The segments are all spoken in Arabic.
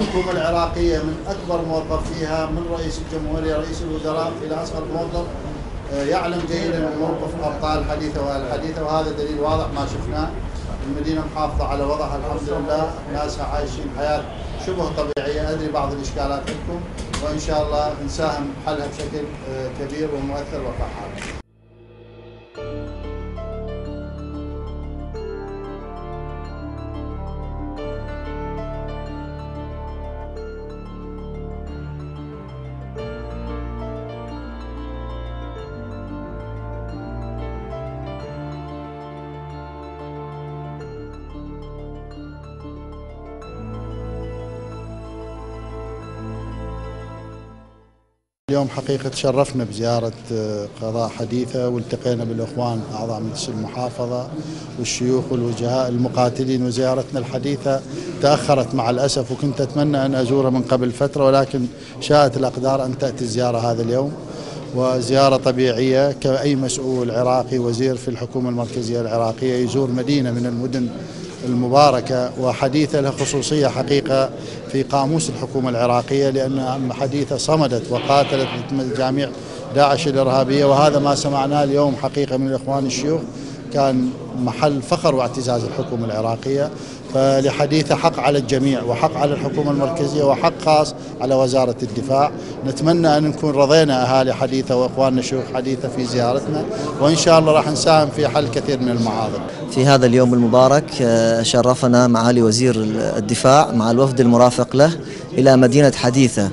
الحكومة العراقية من أكبر موظف فيها من رئيس الجمهورية رئيس الوزراء إلى أصغر موظف آه، يعلم جيدا موقف أبطال الحديثة والحديثة وهذا دليل واضح ما شفناه. المدينة محافظة على وضعها الحمد لله ناسها عايشين حياة شبه طبيعية. أدري بعض الإشكالات عندكم وإن شاء الله نساهم بحلها بشكل آه، كبير ومؤثر وفعال. اليوم حقيقة تشرفنا بزيارة آه، قضاء حديثة والتقينا بالإخوان أعضاء مجلس المحافظة والشيوخ والوجهاء المقاتلين وزيارتنا الحديثة. تأخرت مع الأسف وكنت أتمنى أن أزوره من قبل فترة ولكن شاءت الأقدار أن تأتي الزيارة هذا اليوم. وزيارة طبيعية كأي مسؤول عراقي وزير في الحكومة المركزية العراقية يزور مدينة من المدن المباركة وحديثة له خصوصية حقيقة في قاموس الحكومة العراقية لأن حديثة صمدت وقاتلت جميع داعش الإرهابية وهذا ما سمعناه اليوم حقيقة من الإخوان الشيوخ. كان محل فخر واعتزاز الحكومة العراقية فلحديثه حق على الجميع وحق على الحكومة المركزية وحق خاص على وزارة الدفاع. نتمنى أن نكون رضينا أهالي حديثة وإخواننا شيوخ حديثة في زيارتنا وإن شاء الله راح نساهم في حل كثير من المعاضل في هذا اليوم المبارك آه، شرفنا معالي وزير الدفاع مع الوفد المرافق له إلى مدينة حديثة.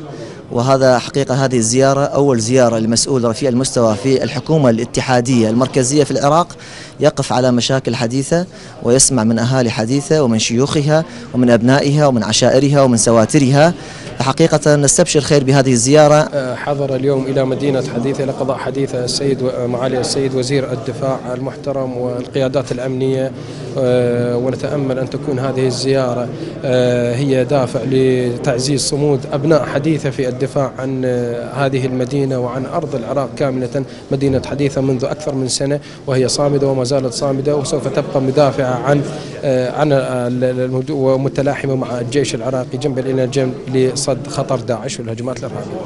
وهذا حقيقة هذه الزيارة أول زيارة لمسؤول رفيع المستوى في الحكومة الاتحادية المركزية في العراق يقف على مشاكل حديثة ويسمع من أهالي حديثة ومن شيوخها ومن أبنائها ومن عشائرها ومن سواترها. حقيقة نستبشر خير بهذه الزيارة. آه، حضر اليوم إلى مدينة حديثة لقضاء حديث السيد معالي السيد وزير الدفاع المحترم والقيادات الأمنية. آه، ونتأمل أن تكون هذه الزيارة هي دافع لتعزيز صمود أبناء حديثة في الدفاع عن هذه المدينة وعن أرض العراق كاملة مدينة حديثة منذ أكثر من سنة وهي صامدة وما زالت صامدة وسوف تبقى مدافعة عن عن ومتلاحمة مع الجيش العراقي جنبا إلى جنب لصد خطر داعش والهجمات الإرهابية.